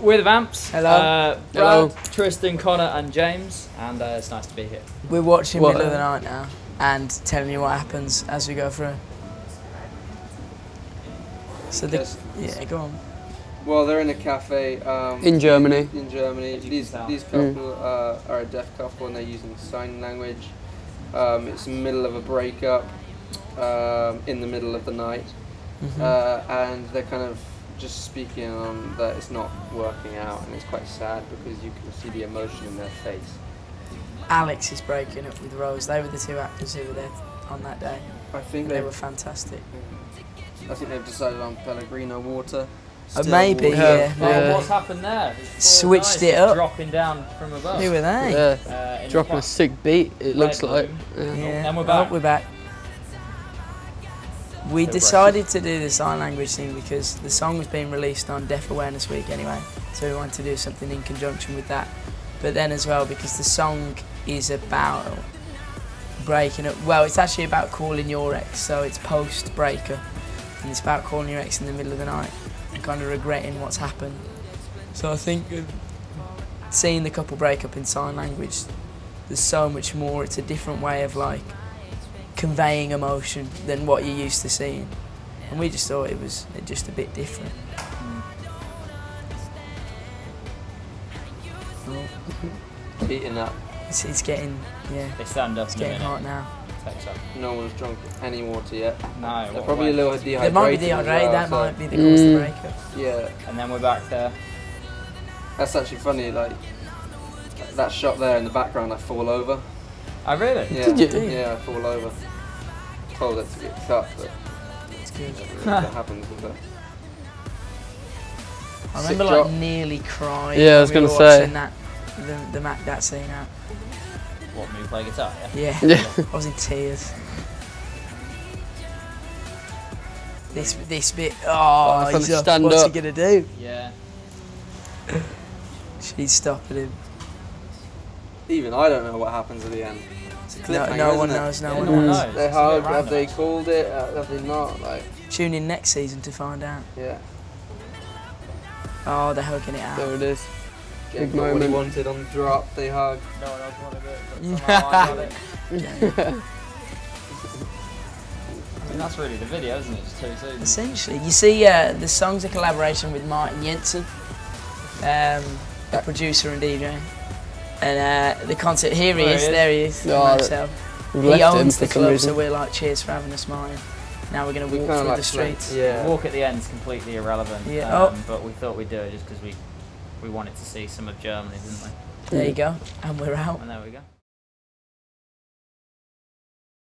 We're the Vamps. Hello. Uh, Brad, Hello. Tristan, Connor, and James, and uh, it's nice to be here. We're watching What? Middle of the Night now and telling you what happens as we go through. So the Yes. yeah, go on. Well, they're in a cafe um, In Germany. in Germany. These can these couple uh, are a deaf couple and they're using sign language. Um, it's the middle of a breakup, um, in the middle of the night, Mhm. uh, and they're kind of just speaking on that it's not working out, and it's quite sad because you can see the emotion in their face. Alex is breaking up with Rose. They were the two actors who were there on that day, I think they they were fantastic. I think they've decided on Pellegrino water. Uh, maybe, water. yeah. Oh, Yeah. what's happened there? There's Switched it up. Dropping down from above. Who were they? Yeah. Uh, Dropping the a sick beat, it looks Red like. Yeah. Yeah. Then we're Oh, back. we're back. We decided to do the sign language thing because the song was being released on Deaf Awareness Week anyway, so we wanted to do something in conjunction with that. But then as well because the song is about breaking up. Well, it's actually about calling your ex, so it's post breakup, and it's about calling your ex in the middle of the night and kind of regretting what's happened. So I think seeing the couple break up in sign language, there's so much more. It's a different way of like conveying emotion than what you're used to seeing. And we just thought it was just a bit different. Heating up. It's, it's getting, yeah, They stand up it's in getting minute. hot now. No one's drunk any water yet. No. They're what probably a way. little They dehydrated. might be dehydrated, well, that so- might be the cause of the Mm. breakup. Yeah, And then we're back there. that's actually funny. Like that shot there in the background, I fall over. Oh, really? Yeah, Did you? Yeah, I fall over. Told it to get cut, but It's good. that happens. With that. I Sick remember like drop. nearly crying. Yeah, I was we gonna were say. watching That, the, the Mac that scene out. What, me play guitar? Yeah. Yeah, Yeah. I was in tears. This this bit, Oh, oh, he's up. stand what's up. he gonna do? Yeah. She's stopping him. Even I don't know what happens at the end. It's a No, cliffhanger, no one isn't it? knows. No Yeah, one knows. knows. They It's a hug. Have they called it? Uh, have they not? Like, Tune in next season to find out. yeah. Oh, they're hugging it out. There it is. Get Big what he moment. wanted on the drop. They hug. No one else wanted it, but somehow I got it. I mean, that's really the video, isn't it? It's too soon. Essentially, you see, uh, the song's a collaboration with Martin Jensen, um, a producer and DJ. And uh, the concert, here he There is, he is. there he is, Oh, by that- himself. We've He owns the club, reason. so we're like, cheers for having us, Martin. Now we're going to walk through like the streets. Yeah. Walk at the end is completely irrelevant. Yeah, Um, oh. But we thought we'd do it just because we we wanted to see some of Germany, didn't we? There you go, and we're out. And there we go.